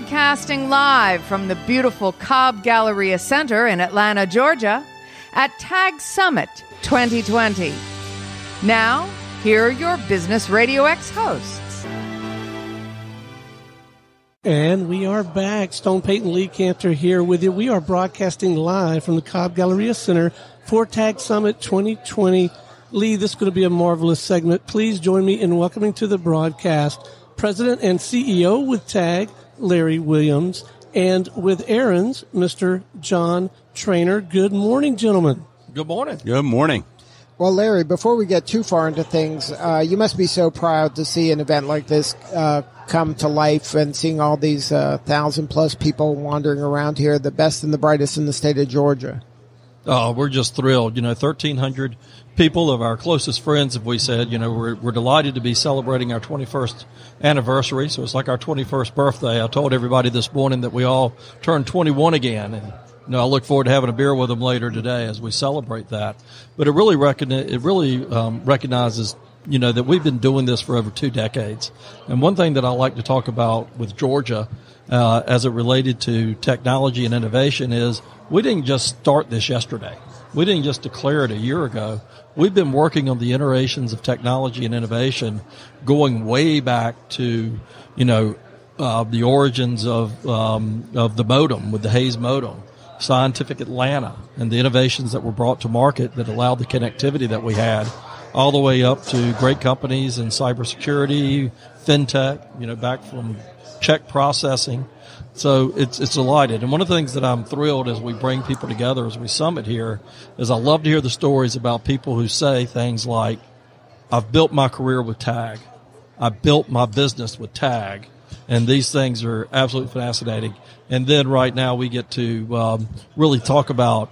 broadcasting live from the beautiful Cobb Galleria Center in Atlanta, Georgia, at TAG Summit 2020. Now, here are your Business Radio X hosts. And we are back. Stone Payton Lee Kantor here with you. We are broadcasting live from the Cobb Galleria Center for TAG Summit 2020. Lee, this is going to be a marvelous segment. Please join me in welcoming to the broadcast President and CEO with TAG, Larry Williams, and with Aaron's, Mr. John Trainer. Good morning, gentlemen. Good morning. Good morning. Well, Larry, before we get too far into things, uh, you must be so proud to see an event like this uh, come to life and seeing all these uh, thousand plus people wandering around here, the best and the brightest in the state of Georgia. Oh, we're just thrilled. You know, 1,300 people of our closest friends, if we said, you know, we're, we're delighted to be celebrating our 21st anniversary. So it's like our 21st birthday. I told everybody this morning that we all turned 21 again. And, you know, I look forward to having a beer with them later today as we celebrate that. But it really, it really um, recognizes you know that we've been doing this for over two decades. And one thing that I like to talk about with Georgia, uh, as it related to technology and innovation, is we didn't just start this yesterday. We didn't just declare it a year ago. We've been working on the iterations of technology and innovation going way back to, you know, uh, the origins of um, of the modem with the Hayes modem, Scientific Atlanta, and the innovations that were brought to market that allowed the connectivity that we had, all the way up to great companies in cybersecurity, fintech, you know, back from check processing. So it's it's delighted. And one of the things that I'm thrilled as we bring people together as we summit here is I love to hear the stories about people who say things like, "I've built my career with Tag, I built my business with Tag," and these things are absolutely fascinating. And then right now we get to um, really talk about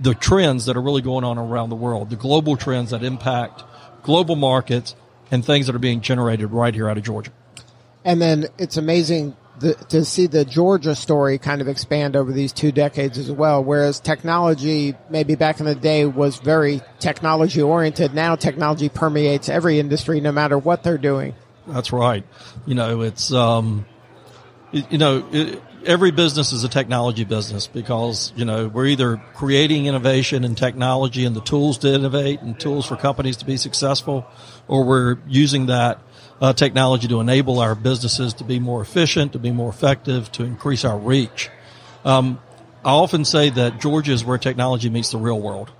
the trends that are really going on around the world, the global trends that impact global markets and things that are being generated right here out of Georgia. And then it's amazing the, to see the Georgia story kind of expand over these two decades as well. Whereas technology, maybe back in the day, was very technology oriented. Now technology permeates every industry, no matter what they're doing. That's right. You know, it's um, you know, it, every business is a technology business because you know we're either creating innovation and technology and the tools to innovate and tools for companies to be successful, or we're using that uh, technology to enable our businesses to be more efficient, to be more effective, to increase our reach. Um, I often say that Georgia is where technology meets the real world.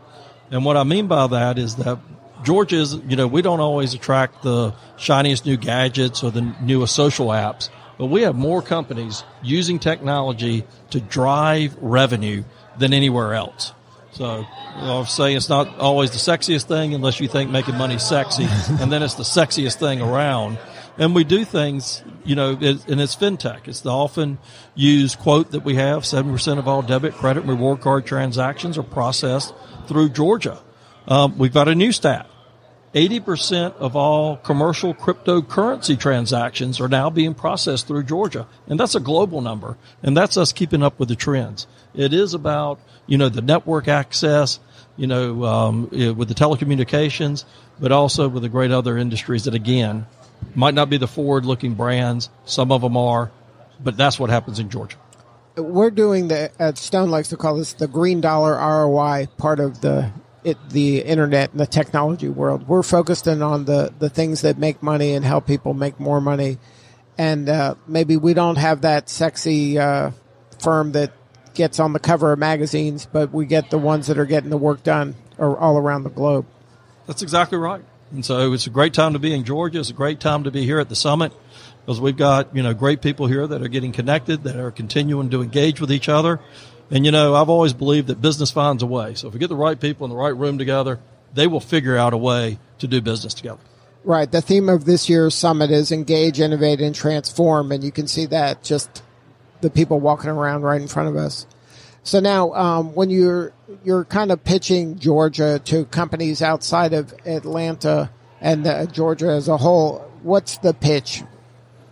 And what I mean by that is that Georgia is, you know, we don't always attract the shiniest new gadgets or the newest social apps, but we have more companies using technology to drive revenue than anywhere else. So I'll say it's not always the sexiest thing unless you think making money sexy, and then it's the sexiest thing around. And we do things, you know, it, and it's fintech. It's the often used quote that we have: seven percent of all debit, credit, and reward card transactions are processed through Georgia. Um, we've got a new stat. 80% of all commercial cryptocurrency transactions are now being processed through Georgia. And that's a global number. And that's us keeping up with the trends. It is about, you know, the network access, you know, um, with the telecommunications, but also with the great other industries that, again, might not be the forward looking brands. Some of them are, but that's what happens in Georgia. We're doing the, at Stone likes to call this the green dollar ROI part of the it, the internet and the technology world. We're focused in on the, the things that make money and help people make more money. And uh, maybe we don't have that sexy uh, firm that gets on the cover of magazines, but we get the ones that are getting the work done all around the globe. That's exactly right. And so it's a great time to be in Georgia. It's a great time to be here at the summit because we've got, you know, great people here that are getting connected, that are continuing to engage with each other. And you know, I've always believed that business finds a way. So if we get the right people in the right room together, they will figure out a way to do business together. Right. The theme of this year's summit is engage, innovate, and transform. And you can see that just the people walking around right in front of us. So now, um, when you're you're kind of pitching Georgia to companies outside of Atlanta and uh, Georgia as a whole, what's the pitch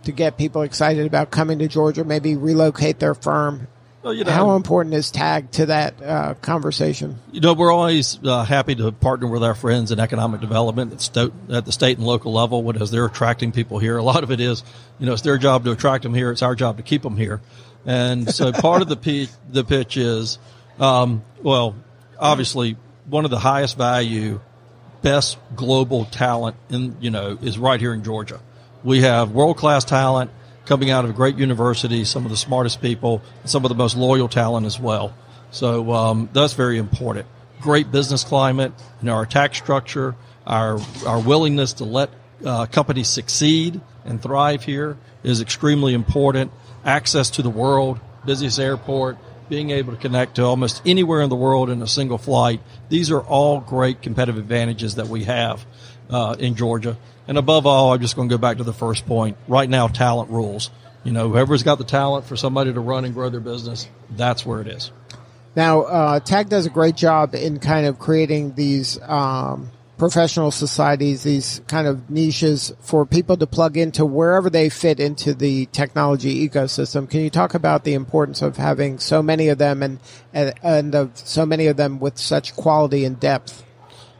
to get people excited about coming to Georgia? Maybe relocate their firm Well, you know, How important is tag to that uh, conversation? You know, we're always uh, happy to partner with our friends in economic development at, sto- at the state and local level What as they're attracting people here. A lot of it is, you know, it's their job to attract them here. It's our job to keep them here. And so part of the pitch, the pitch is, um, well, obviously one of the highest value, best global talent in, you know, is right here in Georgia. We have world class talent coming out of a great university, some of the smartest people, some of the most loyal talent as well. So um, that's very important. Great business climate, you know, our tax structure, our our willingness to let uh, companies succeed and thrive here is extremely important. Access to the world, busiest airport, being able to connect to almost anywhere in the world in a single flight. These are all great competitive advantages that we have uh, in Georgia. And above all, I'm just going to go back to the first point. Right now, talent rules. You know, whoever's got the talent for somebody to run and grow their business, that's where it is. Now, uh, TAG does a great job in kind of creating these um, professional societies, these kind of niches for people to plug into wherever they fit into the technology ecosystem. Can you talk about the importance of having so many of them and and, and of so many of them with such quality and depth?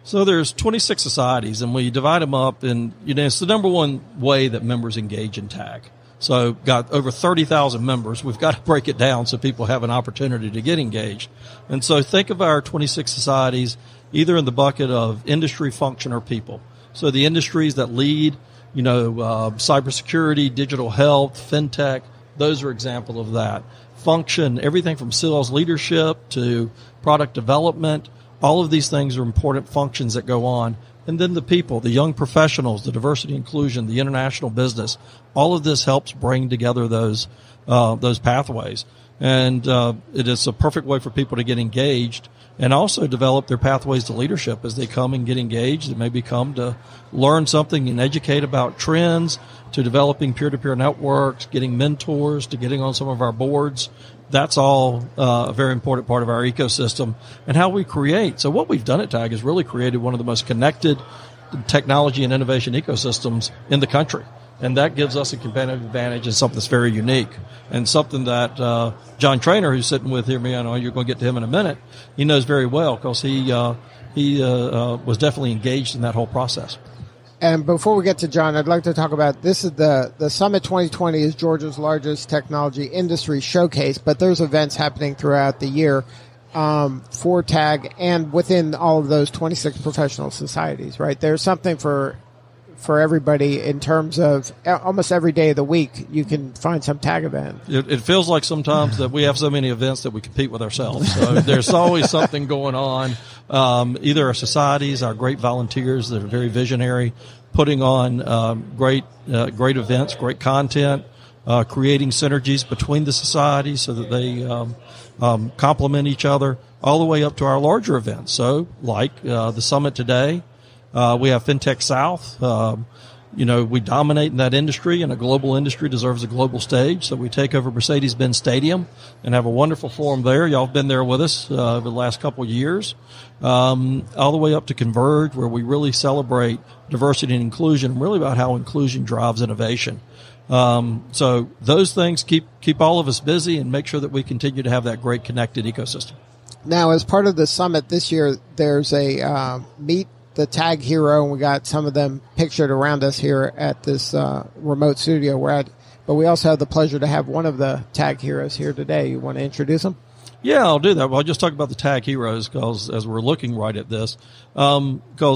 So there's 26 societies, and we divide them up, and you know it's the number one way that members engage in TAG. So got over 30,000 members. We've got to break it down so people have an opportunity to get engaged. And so think of our 26 societies either in the bucket of industry, function, or people. So the industries that lead, you know, uh, cybersecurity, digital health, fintech, those are example of that. Function, everything from sales leadership to product development, all of these things are important functions that go on. And then the people, the young professionals, the diversity inclusion, the international business, all of this helps bring together those uh, those pathways. And uh, it is a perfect way for people to get engaged and also develop their pathways to leadership as they come and get engaged and maybe come to learn something and educate about trends to developing peer-to-peer networks, getting mentors, to getting on some of our boards that's all uh, a very important part of our ecosystem and how we create. So what we've done at TAG is really created one of the most connected technology and innovation ecosystems in the country. And that gives us a competitive advantage and something that's very unique and something that uh, John Trainer, who's sitting with here, me, I know you're going to get to him in a minute. He knows very well because he uh, he uh, uh, was definitely engaged in that whole process. And before we get to John, I'd like to talk about this is the the Summit 2020 is Georgia's largest technology industry showcase, but there's events happening throughout the year um, for TAG and within all of those 26 professional societies. Right, there's something for for everybody in terms of almost every day of the week you can find some tag event. It, it, feels like sometimes that we have so many events that we compete with ourselves. So there's always something going on. Um, either our societies, our great volunteers that are very visionary, putting on um, great uh, great events, great content, uh, creating synergies between the societies so that they um, um complement each other, all the way up to our larger events. So like uh, the summit today. Uh, we have FinTech South. Um, you know, we dominate in that industry, and a global industry deserves a global stage. So we take over Mercedes-Benz Stadium and have a wonderful forum there. Y'all have been there with us uh, over the last couple of years, um, all the way up to Converge, where we really celebrate diversity and inclusion, and really about how inclusion drives innovation. Um, so those things keep keep all of us busy and make sure that we continue to have that great connected ecosystem. Now, as part of the summit this year, there's a uh, meet the tag hero, and we got some of them pictured around us here at this uh, remote studio we're at. But we also have the pleasure to have one of the tag heroes here today. You want to introduce him? Yeah, I'll do that. Well, I'll just talk about the tag heroes because as we're looking right at this, because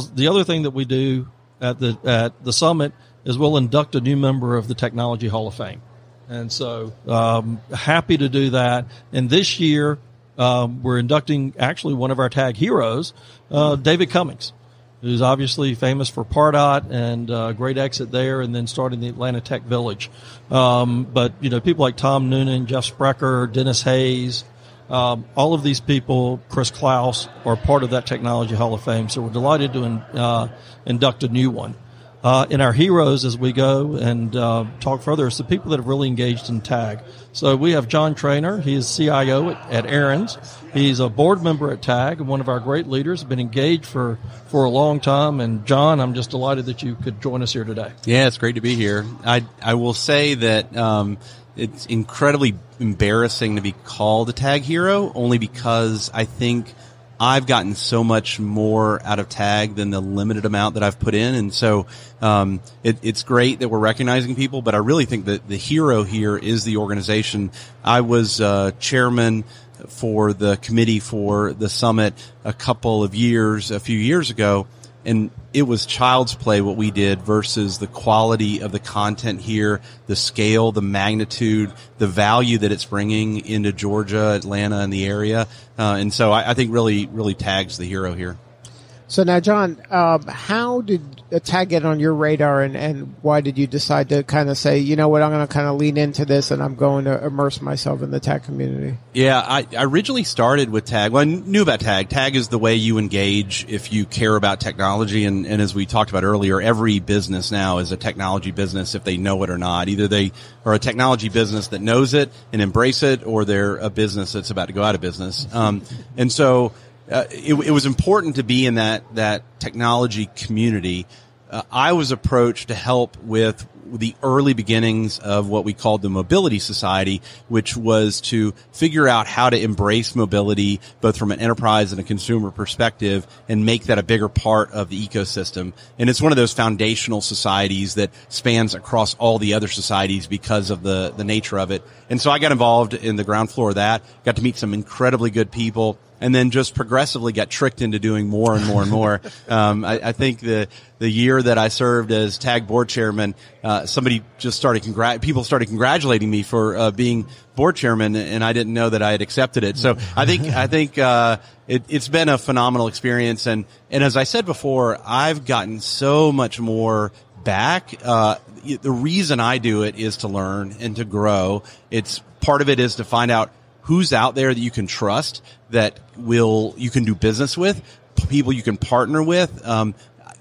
um, the other thing that we do at the at the summit is we'll induct a new member of the Technology Hall of Fame, and so um, happy to do that. And this year um, we're inducting actually one of our tag heroes, uh, David Cummings who's obviously famous for Pardot and uh, great exit there, and then starting the Atlanta Tech Village. Um, but you know, people like Tom Noonan, Jeff Sprecher, Dennis Hayes, um, all of these people, Chris Klaus, are part of that Technology Hall of Fame. So we're delighted to in, uh, induct a new one. Uh, in our heroes, as we go and uh, talk further, it's the people that have really engaged in TAG. So we have John Trainer. He is CIO at, at Aaron's. He's a board member at TAG one of our great leaders. Been engaged for, for a long time. And John, I'm just delighted that you could join us here today. Yeah, it's great to be here. I I will say that um, it's incredibly embarrassing to be called a tag hero only because I think I've gotten so much more out of tag than the limited amount that I've put in. And so, um, it, it's great that we're recognizing people, but I really think that the hero here is the organization. I was, uh, chairman for the committee for the summit a couple of years, a few years ago and it was child's play what we did versus the quality of the content here, the scale, the magnitude, the value that it's bringing into Georgia, Atlanta, and the area. Uh, and so I, I, think really, really tags the hero here. So now, John, um, how did tag get on your radar, and, and why did you decide to kind of say, you know what, I'm going to kind of lean into this, and I'm going to immerse myself in the tag community? Yeah, I, I originally started with tag. Well, I knew about tag. Tag is the way you engage if you care about technology, and, and as we talked about earlier, every business now is a technology business if they know it or not. Either they are a technology business that knows it and embrace it, or they're a business that's about to go out of business. Um, and so uh, it, it, was important to be in that that technology community. Uh, I was approached to help with the early beginnings of what we called the Mobility Society, which was to figure out how to embrace mobility both from an enterprise and a consumer perspective and make that a bigger part of the ecosystem. And it's one of those foundational societies that spans across all the other societies because of the, the nature of it. And so I got involved in the ground floor of that, got to meet some incredibly good people and then just progressively got tricked into doing more and more and more. Um, I, I, think the the year that I served as tag board chairman, uh, somebody just started people started congratulating me for uh, being board chairman, and I didn't know that I had accepted it. So I think I think uh, it, it's been a phenomenal experience, and and as I said before, I've gotten so much more back. Uh, the reason I do it is to learn and to grow. It's part of it is to find out who's out there that you can trust that will you can do business with people you can partner with. Um,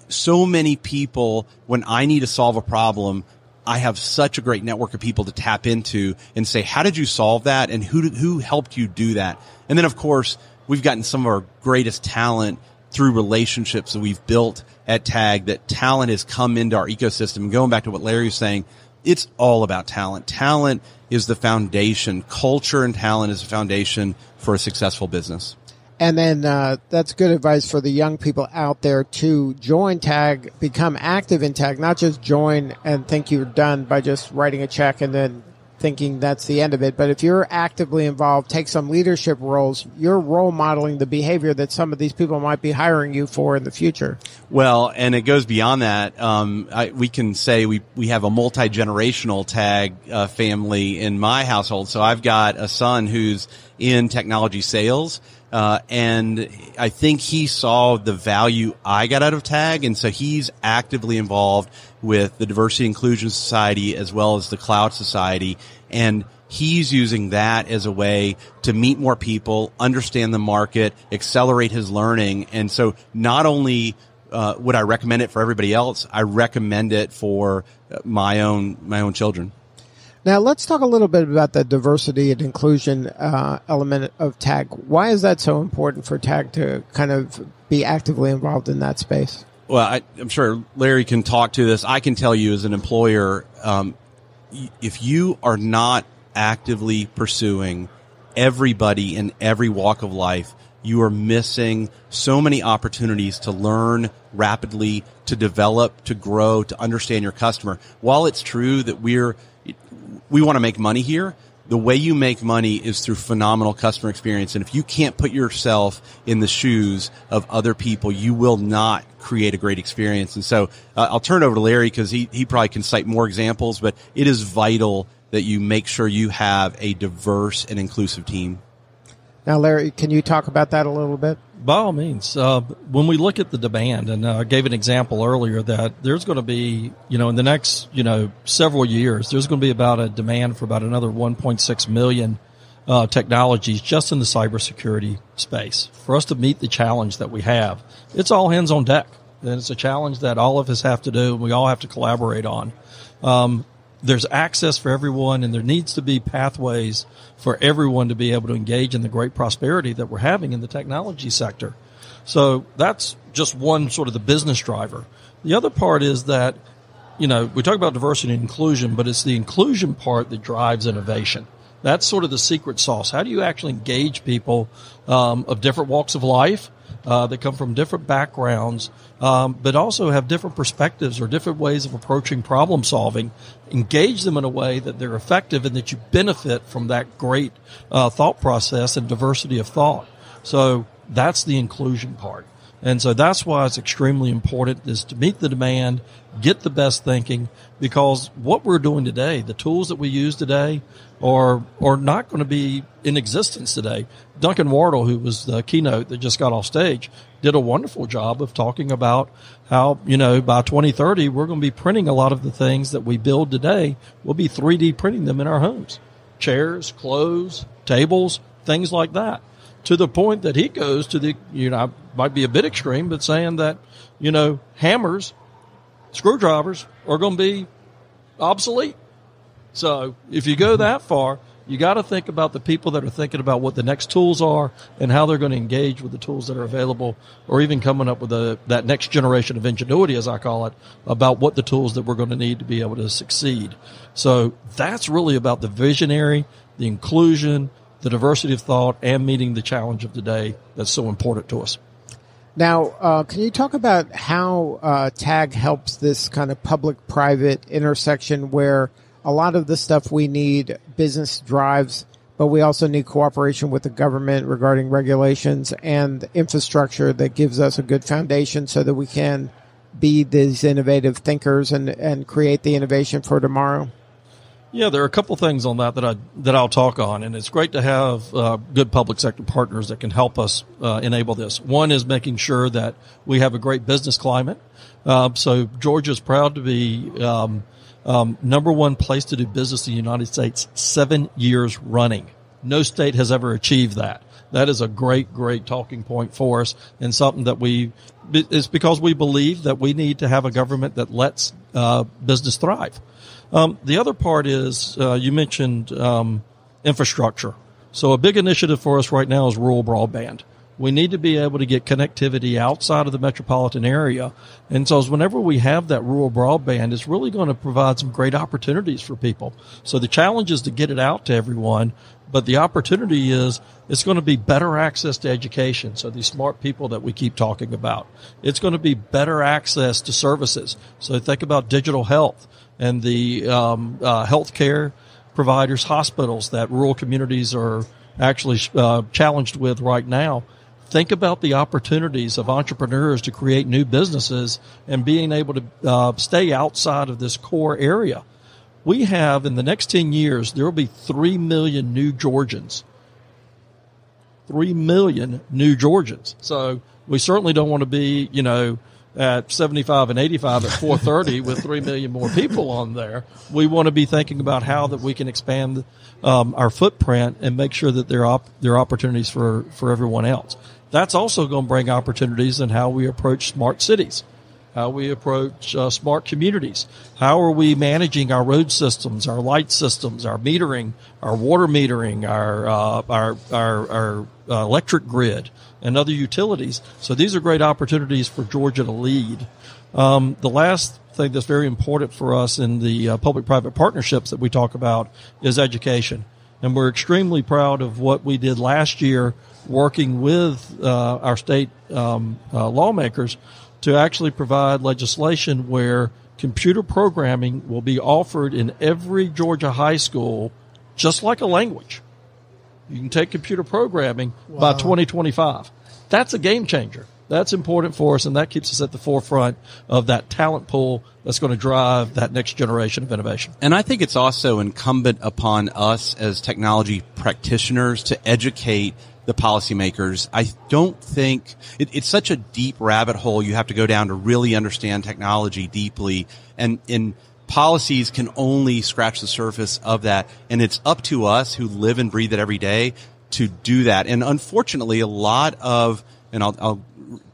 so many people when i need to solve a problem i have such a great network of people to tap into and say how did you solve that? And who who helped you do that? And then of course we've gotten some of our greatest talent through relationships that we've built at tag that talent has come into our ecosystem. Going back to what larry was saying it's all about talent talent is the foundation. Culture and talent is the foundation for a successful business. And then uh, that's good advice for the young people out there to join Tag, become active in Tag, not just join and think you're done by just writing a check and then thinking that's the end of it. But if you're actively involved, take some leadership roles, you're role modeling the behavior that some of these people might be hiring you for in the future. Well, and it goes beyond that. Um, I, we can say we, we have a multi generational tag uh, family in my household. So I've got a son who's in technology sales. Uh, and I think he saw the value I got out of tag. And so he's actively involved with the Diversity Inclusion Society as well as the Cloud Society. And he's using that as a way to meet more people, understand the market, accelerate his learning. And so not only uh, would I recommend it for everybody else, I recommend it for my own my own children. Now let's talk a little bit about the diversity and inclusion uh, element of TAG. Why is that so important for TAG to kind of be actively involved in that space? Well, I, am sure Larry can talk to this. I can tell you as an employer, um, if you are not actively pursuing everybody in every walk of life, you are missing so many opportunities to learn rapidly, to develop, to grow, to understand your customer. While it's true that we're we want to make money here. The way you make money is through phenomenal customer experience. And if you can't put yourself in the shoes of other people, you will not create a great experience. And so uh, I'll turn it over to Larry because he, he probably can cite more examples, but it is vital that you make sure you have a diverse and inclusive team. Now, Larry, can you talk about that a little bit? By all means, uh, when we look at the demand, and uh, I gave an example earlier that there's going to be, you know, in the next, you know, several years, there's going to be about a demand for about another 1.6 million uh, technologies just in the cybersecurity space for us to meet the challenge that we have. It's all hands on deck, and it's a challenge that all of us have to do, and we all have to collaborate on. Um, there's access for everyone and there needs to be pathways for everyone to be able to engage in the great prosperity that we're having in the technology sector. So that's just one sort of the business driver. The other part is that you know, we talk about diversity and inclusion, but it's the inclusion part that drives innovation. That's sort of the secret sauce. How do you actually engage people um, of different walks of life uh, that come from different backgrounds, um, but also have different perspectives or different ways of approaching problem solving? Engage them in a way that they're effective and that you benefit from that great uh, thought process and diversity of thought. So that's the inclusion part. And so that's why it's extremely important is to meet the demand, get the best thinking, because what we're doing today, the tools that we use today are, are not going to be in existence today. Duncan Wardle, who was the keynote that just got off stage, did a wonderful job of talking about how, you know, by 2030, we're going to be printing a lot of the things that we build today. We'll be 3D printing them in our homes. Chairs, clothes, tables, things like that to the point that he goes to the, you know, might be a bit extreme, but saying that, you know, hammers, screwdrivers are going to be obsolete. So if you go mm-hmm. that far, you got to think about the people that are thinking about what the next tools are and how they're going to engage with the tools that are available, or even coming up with a, that next generation of ingenuity, as I call it, about what the tools that we're going to need to be able to succeed. So that's really about the visionary, the inclusion, the diversity of thought, and meeting the challenge of today that's so important to us. Now, uh, can you talk about how uh, TAG helps this kind of public private intersection where a lot of the stuff we need business drives, but we also need cooperation with the government regarding regulations and infrastructure that gives us a good foundation so that we can be these innovative thinkers and, and create the innovation for tomorrow? Yeah, there are a couple things on that that I that I'll talk on, and it's great to have uh, good public sector partners that can help us uh, enable this. One is making sure that we have a great business climate. Uh, so Georgia is proud to be um, um, number one place to do business in the United States seven years running. No state has ever achieved that. That is a great, great talking point for us, and something that we it's because we believe that we need to have a government that lets uh, business thrive. Um, the other part is uh, you mentioned um, infrastructure. So a big initiative for us right now is rural broadband. We need to be able to get connectivity outside of the metropolitan area. And so whenever we have that rural broadband, it's really going to provide some great opportunities for people. So the challenge is to get it out to everyone, but the opportunity is it's going to be better access to education. So these smart people that we keep talking about, it's going to be better access to services. So think about digital health and the um, uh, healthcare providers, hospitals that rural communities are actually uh, challenged with right now. Think about the opportunities of entrepreneurs to create new businesses and being able to uh, stay outside of this core area. We have in the next 10 years, there will be 3 million new Georgians. 3 million new Georgians. So we certainly don't want to be, you know, at 75 and 85 at 430 with 3 million more people on there. We want to be thinking about how that we can expand um, our footprint and make sure that there are, op- there are opportunities for, for everyone else. That's also going to bring opportunities in how we approach smart cities, how we approach uh, smart communities. How are we managing our road systems, our light systems, our metering, our water metering, our, uh, our, our, our uh, electric grid? and other utilities. So these are great opportunities for Georgia to lead. Um, the last thing that's very important for us in the uh, public-private partnerships that we talk about is education. And we're extremely proud of what we did last year working with uh, our state um, uh, lawmakers to actually provide legislation where computer programming will be offered in every Georgia high school just like a language. You can take computer programming wow. by 2025. That's a game changer. That's important for us, and that keeps us at the forefront of that talent pool that's going to drive that next generation of innovation. And I think it's also incumbent upon us as technology practitioners to educate the policymakers. I don't think it, it's such a deep rabbit hole you have to go down to really understand technology deeply. And in policies can only scratch the surface of that. And it's up to us who live and breathe it every day to do that. And unfortunately, a lot of and I'll, I'll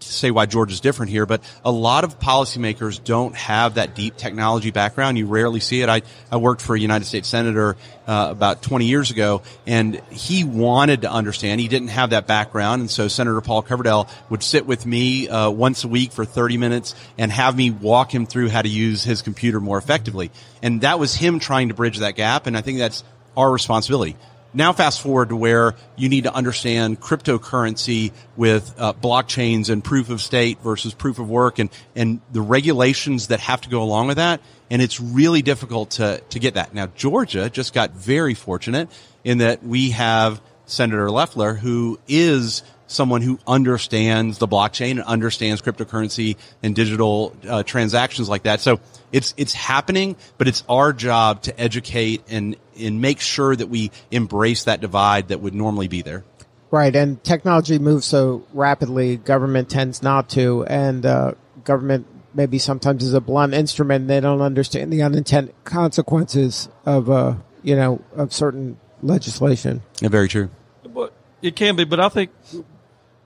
say why George is different here, but a lot of policymakers don't have that deep technology background. You rarely see it. I, I worked for a United States senator uh, about 20 years ago, and he wanted to understand. He didn't have that background, and so Senator Paul Coverdell would sit with me uh, once a week for 30 minutes and have me walk him through how to use his computer more effectively. And that was him trying to bridge that gap, and I think that's our responsibility. Now fast forward to where you need to understand cryptocurrency with uh, blockchains and proof of stake versus proof of work and, and the regulations that have to go along with that. And it's really difficult to, to get that. Now, Georgia just got very fortunate in that we have Senator Loeffler, who is someone who understands the blockchain and understands cryptocurrency and digital uh, transactions like that. So it's it's happening, but it's our job to educate and and make sure that we embrace that divide that would normally be there. Right, and technology moves so rapidly, government tends not to, and uh, government maybe sometimes is a blunt instrument. They don't understand the unintended consequences of uh, you know of certain legislation. Yeah, very true. But it can be, but I think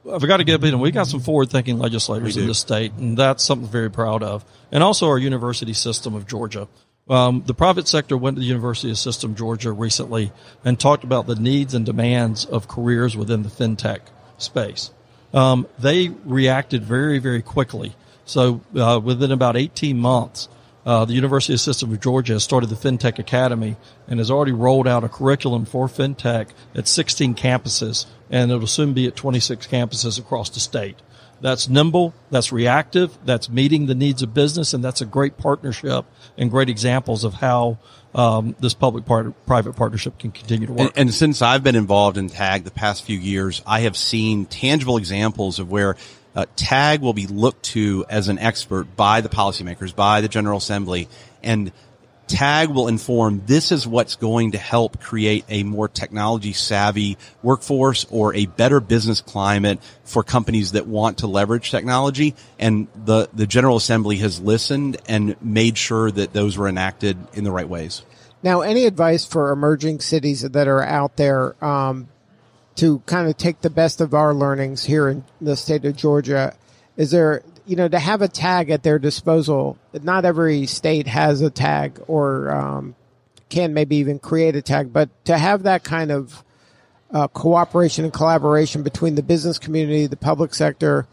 I forgot to get a in. We got some forward-thinking legislators in the state, and that's something very proud of. And also our university system of Georgia. Um, the private sector went to the University of System Georgia recently and talked about the needs and demands of careers within the fintech space. Um, they reacted very, very quickly. So uh, within about 18 months, uh, the University of System of Georgia has started the FinTech Academy and has already rolled out a curriculum for FinTech at 16 campuses, and it'll soon be at 26 campuses across the state. That's nimble, that's reactive, that's meeting the needs of business, and that's a great partnership and great examples of how um, this public part, private partnership can continue to work. And, and since I've been involved in TAG the past few years, I have seen tangible examples of where uh, TAG will be looked to as an expert by the policymakers, by the General Assembly, and TAG will inform this is what's going to help create a more technology savvy workforce or a better business climate for companies that want to leverage technology. And the, the General Assembly has listened and made sure that those were enacted in the right ways. Now, any advice for emerging cities that are out there um, to kind of take the best of our learnings here in the state of Georgia? Is there, you know, to have a tag at their disposal? Not every state has a tag or um, can maybe even create a tag, but to have that kind of uh, cooperation and collaboration between the business community, the public sector,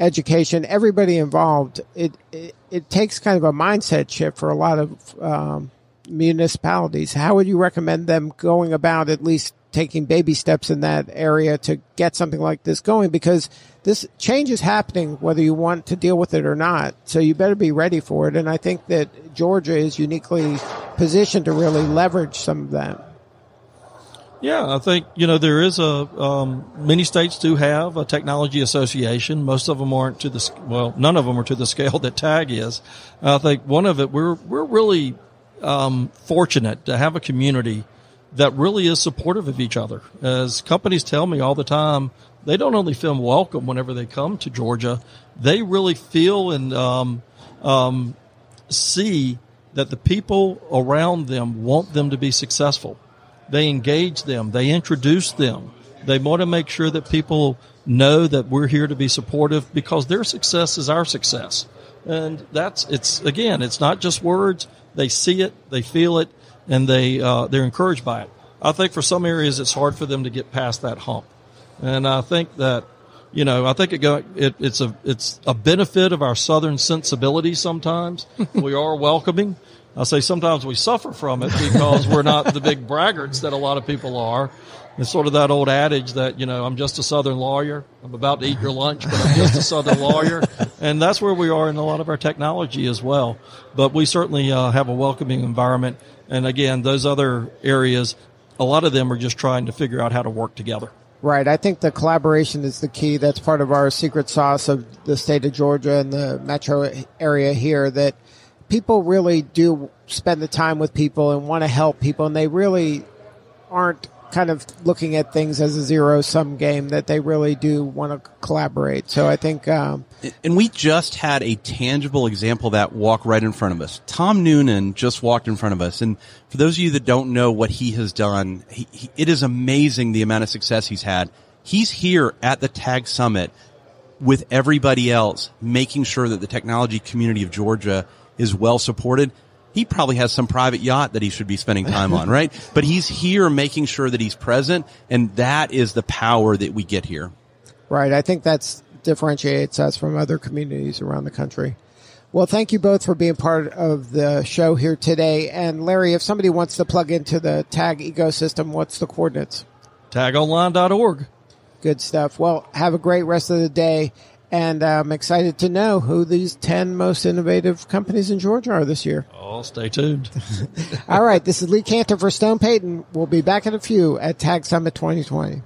education, everybody involved, it, it, it takes kind of a mindset shift for a lot of um, municipalities. How would you recommend them going about at least taking baby steps in that area to get something like this going? Because this change is happening whether you want to deal with it or not. So you better be ready for it. And I think that Georgia is uniquely positioned to really leverage some of that. Yeah, I think you know there is a um, many states do have a technology association. Most of them aren't to the well, none of them are to the scale that TAG is. I think one of it we're we're really um, fortunate to have a community that really is supportive of each other. As companies tell me all the time, they don't only feel welcome whenever they come to Georgia, they really feel and um, um, see that the people around them want them to be successful. They engage them, they introduce them. They want to make sure that people know that we're here to be supportive because their success is our success. And that's, it's, again, it's not just words. They see it, they feel it, and they uh, they're encouraged by it. I think for some areas it's hard for them to get past that hump, and I think that you know I think it, go, it it's a it's a benefit of our southern sensibility. Sometimes we are welcoming. I say sometimes we suffer from it because we're not the big braggarts that a lot of people are. It's sort of that old adage that, you know, I'm just a Southern lawyer. I'm about to eat your lunch, but I'm just a Southern lawyer. And that's where we are in a lot of our technology as well. But we certainly uh, have a welcoming environment. And again, those other areas, a lot of them are just trying to figure out how to work together. Right. I think the collaboration is the key. That's part of our secret sauce of the state of Georgia and the metro area here that people really do spend the time with people and want to help people and they really aren't kind of looking at things as a zero sum game that they really do want to collaborate. So I think, um, and we just had a tangible example that walk right in front of us. Tom Noonan just walked in front of us, and for those of you that don't know what he has done, he, he, it is amazing the amount of success he's had. He's here at the Tag Summit with everybody else, making sure that the technology community of Georgia is well supported. He probably has some private yacht that he should be spending time on, right? But he's here making sure that he's present, and that is the power that we get here. Right. I think that's differentiates us from other communities around the country. Well, thank you both for being part of the show here today. And Larry, if somebody wants to plug into the tag ecosystem, what's the coordinates? tagonline.org. Good stuff. Well, have a great rest of the day. And I'm excited to know who these 10 most innovative companies in Georgia are this year. Oh, stay tuned. All right. This is Lee Kantor for Stone Payton. We'll be back in a few at Tag Summit 2020.